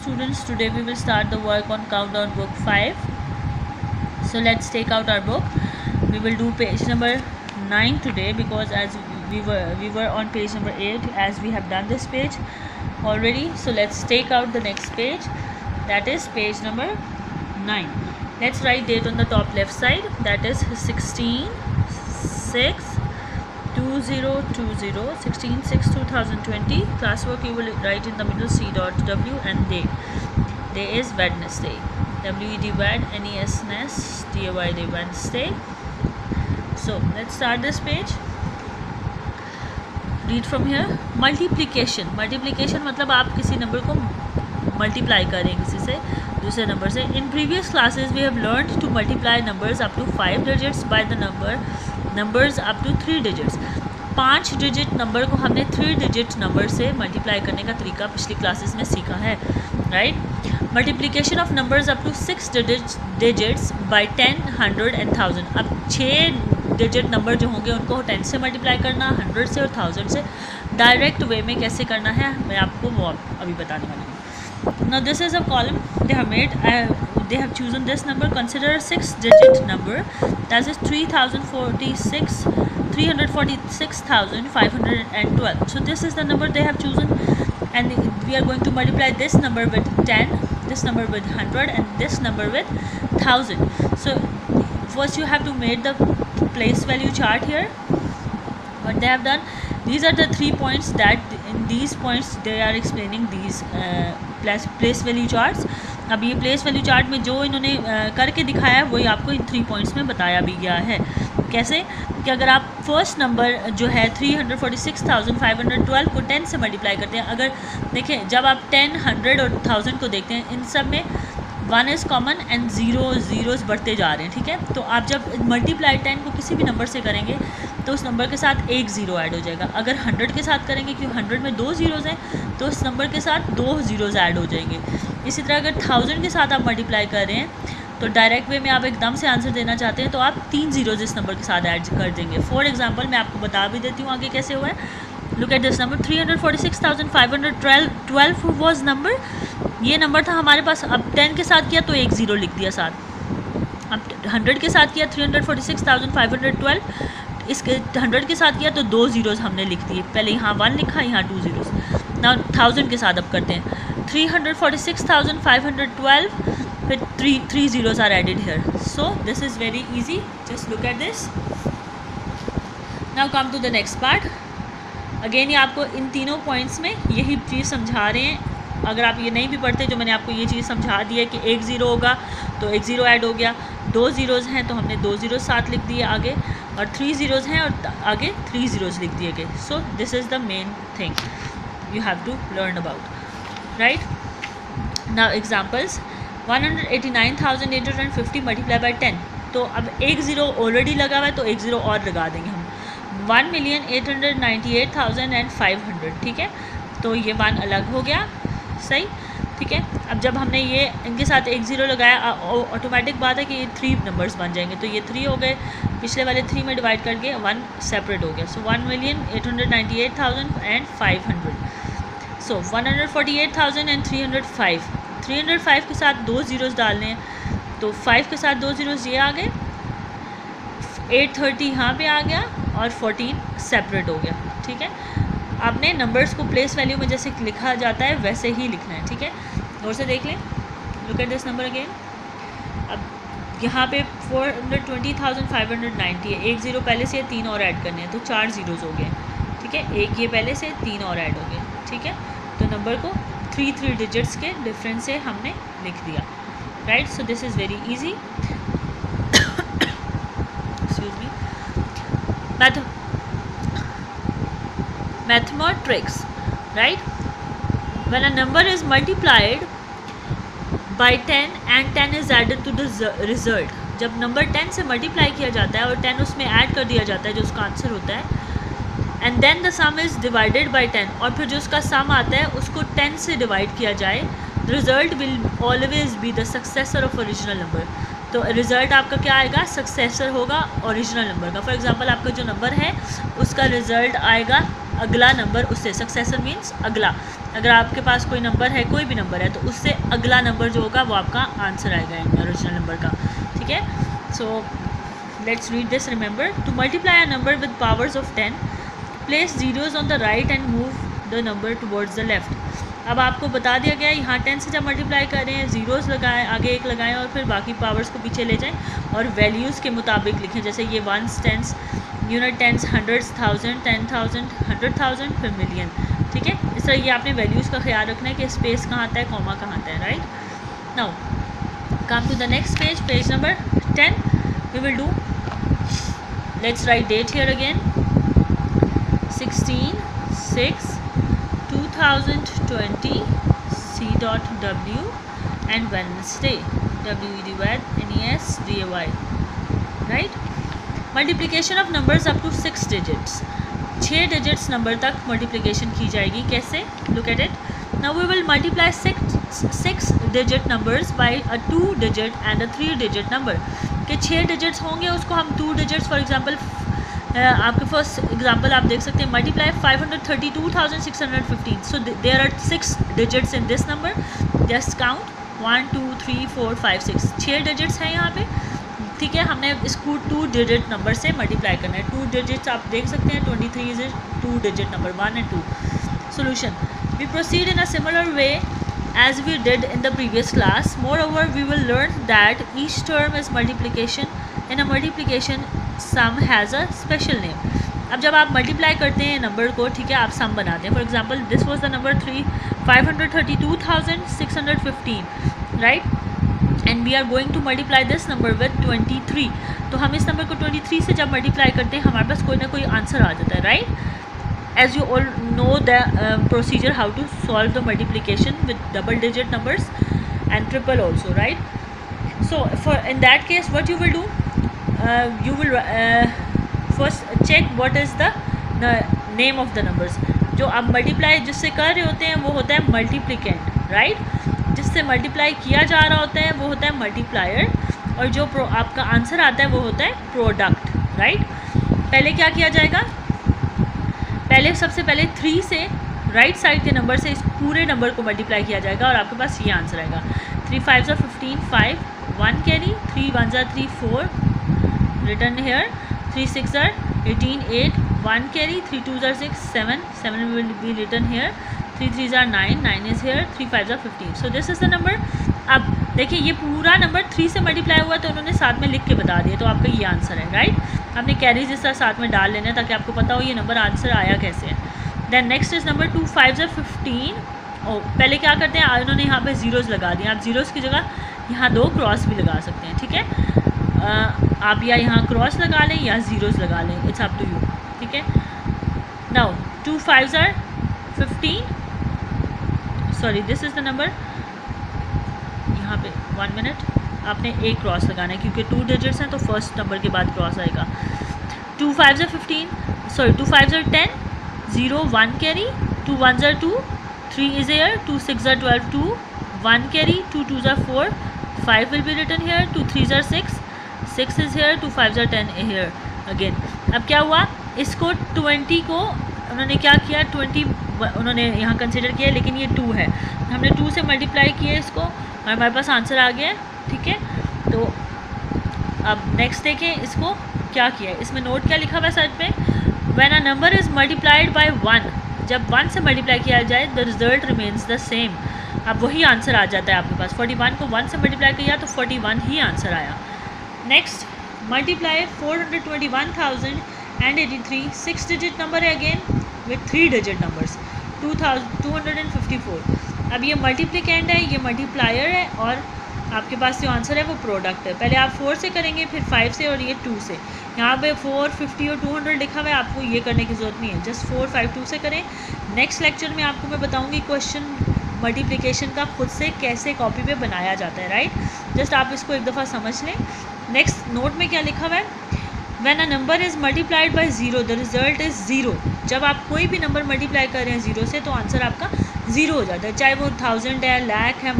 students today we will start the work on countdown book 5 so let's take out our book. We will do page number 9 today because as we were we were on page number 8 as we have done this page already. So let's take out the next page. That is page number 9 let's write date on the top left side. That is 16 6 2020 16 6 2020 classwork you will write in the middle c dot w and day day is wednesday wed wed nes nes day day wednesday so let's start this page read from here multiplication multiplication मतलब आप किसी number को multiply करें किसी से दूसरे number से in previous classes we have learn to multiply numbers up to five digits by the number numbers up to three digits पाँच डिजिट नंबर को हमने थ्री डिजिट नंबर से मल्टीप्लाई करने का तरीका पिछली क्लासेस में सीखा है right multiplication of numbers up to six digits by ten hundred and thousand अब छः डिजिट नंबर जो होंगे उनको टेन से मल्टीप्लाई करना हंड्रेड से और थाउज़ेंड से डायरेक्ट वे में कैसे करना है मैं आपको वो अभी बताने वाली हूँ। Is a column they have made uh, they have chosen this number consider a six digit number. That is 3046 346,512 so this is the number they have chosen and we are going to multiply this number with 10 this number with 100 and this number with 1000 so first you have to make the place value chart here. What they have done these are the three points that in these points they are explaining these uh, place, place value charts अब ये place value chart में जो इन्होंने करके दिखाया है वही आपको इन थ्री पॉइंट्स में बताया भी गया है। कैसे? कि अगर आप फ़र्स्ट नंबर जो है three hundred forty six thousand five hundred twelve को टेन से मल्टीप्लाई करते हैं, अगर देखें, जब आप टेन हंड्रेड और थाउज़ेंड को देखते हैं, इन सब में one is common and zero zeros बढ़ते जा रहे हैं, ठीक है? तो आप जब मल्टीप्लाई टेन को किसी भी नंबर से करेंगे तो उस नंबर के साथ एक ज़ीरो ऐड हो जाएगा। अगर हंड्रेड के साथ करेंगे, क्योंकि हंड्रेड में दो ज़ीरोज़ हैं तो उस नंबर के साथ दो ज़ीरोज़ ऐड हो जाएँगे। इसी तरह अगर थाउज़ेंड के साथ आप मल्टीप्लाई कर रहे हैं तो डायरेक्ट वे में आप एकदम से आंसर देना चाहते हैं तो आप तीन जीरोज इस नंबर के साथ ऐड कर देंगे। फॉर एग्जांपल मैं आपको बता भी देती हूँ आगे कैसे हुआ है। Look at this number three hundred forty six thousand five hundred twelve twelve was number ये नंबर था हमारे पास, अब टेन के साथ किया तो एक ज़ीरो लिख दिया साथ। अब हंड्रेड के साथ किया three hundred forty six thousand five hundred twelve इसके हंड्रेड के साथ किया तो दो ज़ीरोज़ हमने लिख दिए। पहले यहाँ वन लिखा, यहाँ टू ज़ीरोज़ ना थाउज़ेंड के साथ अब करते हैं। Three hundred forty six thousand five hundred twelve फिर three zeros are added here. So, this is very easy. Just look at this. Now, come to the next part. Again ये आपको इन तीनों पॉइंट्स में यही चीज़ समझा रहे हैं। अगर आप ये नहीं भी पढ़ते, जो मैंने आपको ये चीज़ समझा दी है कि एक ज़ीरो होगा तो एक ज़ीरो ऐड हो गया। दो ज़ीरोज़ हैं तो हमने दो ज़ीरो साथ लिख दिए आगे। और थ्री ज़ीरोज़ हैं और आगे थ्री ज़ीरोज़ लिख दिए गए। So this is the main thing you have to learn about right now examples 189,850 multiply by ten तो अब एक ज़ीरो ऑलरेडी लगा हुआ है तो एक ज़ीरो और लगा देंगे हम. One million eight hundred ninety eight thousand and five hundred ठीक है? तो ये वन अलग हो गया सही? ठीक है? अब जब हमने ये इनके साथ एक ज़ीरो लगाया ऑटोमेटिक बात है कि ये थ्री नंबर्स बन जाएँगे. तो ये थ्री हो गए पिछले वाले थ्री में डिवाइड करके वन सेपरेट हो गया. So one million eight hundred ninety eight thousand and five hundred so one hundred forty eight thousand and three hundred five three hundred five के साथ दो ज़ीरोज़ डालने तो फाइव के साथ दो ज़ीरोज़ ये आ गए एट थर्टी यहाँ पर आ गया और फोर्टीन सेपरेट हो गया, ठीक है? आपने नंबर्स को प्लेस वैल्यू में जैसे लिखा जाता है, वैसे ही लिखना है, ठीक है? और से देख लें look at this number again अब यहाँ पे four hundred twenty thousand five hundred ninety है, एक ज़ीरो पहले से, तीन और ऐड करने हैं तो चार ज़ीरोज़ हो गए, ठीक है? एक ये पहले से, तीन और ऐड हो गए, ठीक है? नंबर को थ्री थ्री डिजिट्स के डिफरेंस से हमने लिख दिया। Right so this is very easy excuse me math mathematics right when a number is multiplied by 10 and 10 is added to the result, जब नंबर 10 से मल्टीप्लाई किया जाता है और 10 उसमें ऐड कर दिया जाता है, जो उसका आंसर होता है and then the sum is divided by ten और फिर जो उसका सम आता है, उसको टेन से डिवाइड किया जाए the result will always be the successor of original number तो रिज़ल्ट आपका क्या आएगा? सक्सेसर होगा ओरिजिनल नंबर का. फॉर एग्ज़ाम्पल आपका जो नंबर है, उसका रिज़ल्ट आएगा अगला नंबर उससे. सक्सेसर मीन्स अगला. अगर आपके पास कोई नंबर है, कोई भी नंबर है तो उससे अगला नंबर जो होगा, वो आपका आंसर आएगा ओरिजिनल नंबर का. ठीक है? So let's read this remember to multiply a number with powers of ten place zeros on the right and move the number towards the left अब आपको बता दिया गया है, यहाँ टेन से जब मल्टीप्लाई करें ज़ीरोज़ लगाएँ, आगे एक लगाएँ और फिर बाकी पावर्स को पीछे ले जाएँ और वैल्यूज़ के मुताबिक लिखें। जैसे ये ones tens unit tens hundreds thousand ten thousand hundred thousand फिर मिलियन ठीक है? इस तरह ये आपने वैल्यूज़ का ख्याल रखना है कि स्पेस कहाँ आता है कॉमा कहाँ आता है right now come to the next page page number ten we will do let's write date here again sixteen six 2020 C dot W and Wednesday W E D Y N E S D A Y right multiplication of numbers up to six digits छः digits number तक multiplication की जाएगी कैसे look at it now we will multiply six six digit numbers by a two digit and a three digit number के छः digits होंगे उसको हम two digits for example आपके फ़र्स्ट एग्जांपल आप देख सकते हैं multiply five hundred thirty two thousand six hundred fifteen so there are six digits in this number just count one two three four five six छः digits हैं यहाँ पे। ठीक है, हमने इसको टू डिजिट नंबर से मल्टीप्लाई करना है। टू डिजिट्स आप देख सकते हैं twenty three is two digit number one and two solution we proceed in a similar way as we did in the previous class. Moreover, we will learn that each term is multiplication. In a multiplication sum has a special name अब जब आप multiply करते हैं number को, ठीक है, आप sum बनाते हैं। For example this was the number three five hundred thirty two thousand six hundred fifteen right and we are going to multiply this number with twenty three तो हम इस नंबर को ट्वेंटी थ्री से जब multiply करते हैं, हमारे पास कोई ना कोई आंसर आ जाता है right as you all know the procedure how to solve the multiplication with double digit numbers and triple also right so for in that case what you will do you will uh, first check what is the, name of the numbers. जो आप multiply जिससे कर रहे होते हैं वो होता है मल्टीप्लिकेंट राइट जिससे मल्टीप्लाई किया जा रहा होता है वो होता है मल्टीप्लायर और जो आपका आंसर आता है वो होता है प्रोडक्ट राइट पहले क्या किया जाएगा? पहले सबसे पहले थ्री से राइट साइड के नंबर से इस पूरे नंबर को मल्टीप्लाई किया जाएगा और आपके पास ये आंसर आएगा। थ्री फाइव ज़ा fifteen five one carry three one ज़ा three four written here. 3 6 are 18 8 1 carry. 3 2 are 6 7 7 will be written here. 3 3 are 9 9 is here. 3 5 are 15 so this is the number. अब देखिए ये पूरा नंबर थ्री से multiply हुआ तो उन्होंने साथ में लिख के बता दिया तो आपका ये आंसर है राइट आपने कैरीज इस तरह साथ में डाल लेना ताकि आपको पता हो ये नंबर आंसर आया कैसे है। Then next is number two five ज़र फिफ्टीन ओ, पहले क्या करते हैं? उन्होंने यहाँ पे ज़ीरोज़ लगा दिए। आप ज़ीरोज़ की जगह यहाँ दो क्रॉस भी लगा सकते हैं, ठीक है? आप या यहाँ क्रॉस लगा लें या ज़ीरोज़ लगा लें इट्स अप टू यू ठीक है? Now two five are fifteen sorry this is the number यहाँ पे वन मिनट आपने एक क्रॉस लगाना है, क्योंकि टू डिजिट्स हैं तो फ़र्स्ट नंबर के बाद क्रॉस आएगा. टू फाइव ज़र फिफ्टीन सॉरी टू फाइव ज़र ten zero one carry two one ज़र two three is here two six ज़र twelve two one carry two two ज़र four five will be written here two three ज़र six six is here two five ज़ा ten here again अब क्या हुआ? इसको twenty को उन्होंने क्या किया? ट्वेंटी उन्होंने यहाँ कंसिडर किया, लेकिन ये टू है। हमने टू से मल्टीप्लाई किया इसको, और हमारे पास आंसर आ गया, ठीक है? तो अब नेक्स्ट देखें इसको क्या किया। इसमें नोट क्या लिखा हुआ है साइड पे? When a number is multiplied by one जब वन से मल्टीप्लाई किया जाए the result remains the same अब वही आंसर आ जाता है आपके पास। 41 को वन से मल्टीप्लाई किया तो 41 ही आंसर आया। Next multiply 421,083 six digit number है again with three digit numbers 2254 अब ये मल्टीप्लिकेंड है ये मल्टीप्लायर है और आपके पास जो आंसर है वो प्रोडक्ट है। पहले आप फोर से करेंगे फिर फाइव से और ये टू से। यहाँ पे फोर फिफ्टी और टू हंड्रेड लिखा हुआ है आपको ये करने की ज़रूरत नहीं है। जस्ट फोर फाइव टू से करें। नेक्स्ट लेक्चर में आपको मैं बताऊँगी क्वेश्चन मल्टीप्लिकेशन का खुद से कैसे कॉपी पे बनाया जाता है राइट जस्ट आप इसको एक दफ़ा समझ लें। नेक्स्ट नोट में क्या लिखा हुआ है? When a number is multiplied by zero the result is zero जब आप कोई भी नंबर मल्टीप्लाई कर रहे हैं ज़ीरो से तो आंसर आपका ज़ीरो हो जाता है। चाहे वो थाउज़ेंड है लैख है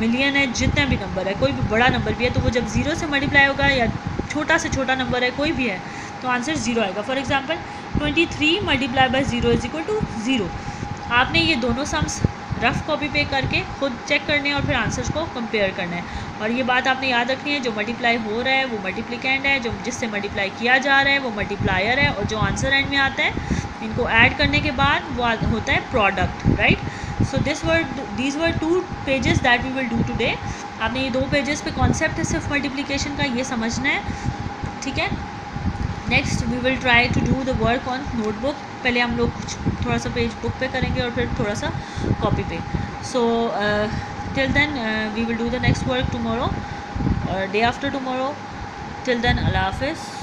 मिलियन है, जितना भी नंबर है, कोई भी बड़ा नंबर भी है तो वो जब ज़ीरो से मल्टीप्लाई होगा या छोटा से छोटा नंबर है, कोई भी है तो आंसर ज़ीरो आएगा। For example twenty three multiply by zero is equal to zero आपने ये दोनों सम्स रफ कॉपी पे करके खुद चेक करने हैं और फिर आंसर्स को कंपेयर करना है। और ये बात आपने याद रखनी है, जो मल्टीप्लाई हो रहा है, वो मल्टीप्लिकेंड है, जो जिससे मल्टीप्लाई किया जा रहा है, वो मल्टीप्लायर है और जो आंसर एंड में आता है, इनको ऐड करने के बाद वो होता है product right so this were these were two pages that we will do today आपने ये दो पेजेस पे कॉन्सेप्ट है, सिर्फ़ मल्टीप्लिकेशन का, ये समझना है, ठीक है? Next we will try to do the work on notebook पहले हम लोग थोड़ा सा पेज बुक पे करेंगे और फिर थोड़ा सा कॉपी पे so till then we will do the next work tomorrow और day after tomorrow till then Allah हाफिज़